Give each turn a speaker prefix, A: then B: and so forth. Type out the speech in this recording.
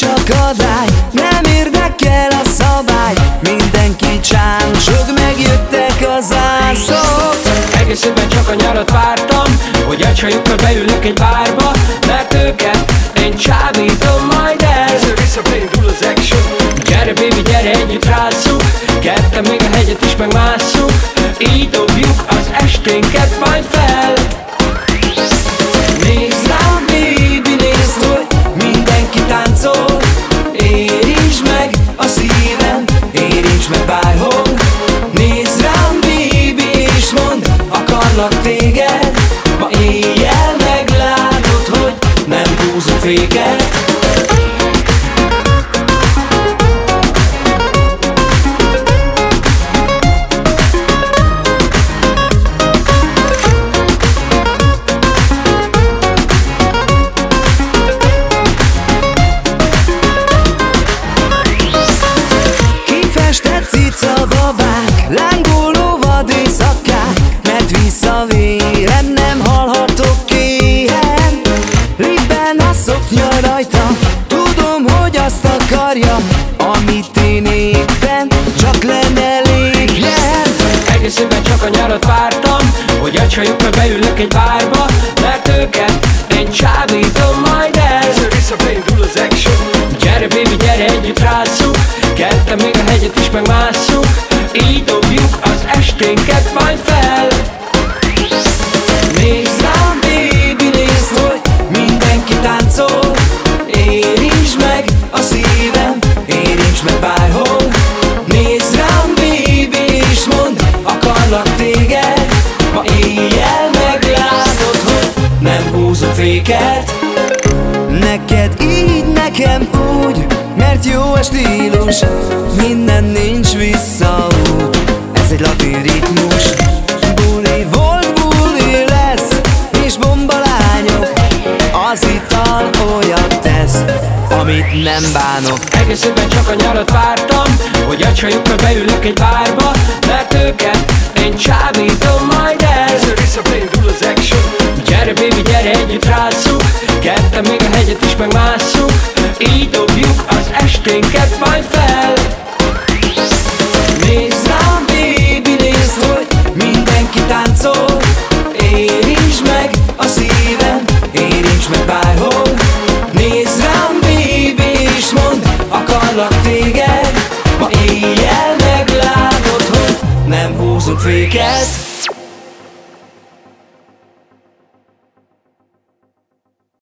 A: nincs akadály Nem érdekel a szabály. Mindenki csámsog, megjöttek az ászok
B: Egész évben csak a nyarat vártam Hogy a csajukkal beülök egy bárba Mert őket én csábítom majd
C: ez Visszaindul az action.
B: Gyere baby, gyere együtt rászunk. Ketten még a hegyet is megmásszunk Így dobjuk az esténket majd fel
A: akarlak téged Ma éjjel meglátod, hogy nem húzok féket akarja Amit én éppen csak lenne lépjen
B: Egész évben csak a nyarat vártam Hogy egy csajukkal beülök egy bárba Mert őket én csábítom majd
A: féket Neked így, nekem úgy, mert jó a stílus. Minden nincs visszaút, ez egy latin ritmus. Buli volt, buli lesz, és bombalányok Az ital olyat tesz, amit nem bánok.
B: Egész évben csak a nyarat vártam Hogy egy csajukkal beülök egy bárba Mert őket én csábítom majd baby, gyere együtt rázzuk Ketten még a hegyet is megmásszuk Így dobjuk az esténket majd fel.
A: Nézd rám, baby, nézd, hogy mindenki táncol. Érintsd meg a szívem, érintsd meg bárhol. Nézd rám, baby, és mondd, akarlak téged. Ma éjjel meglátod, hogy nem húzunk féket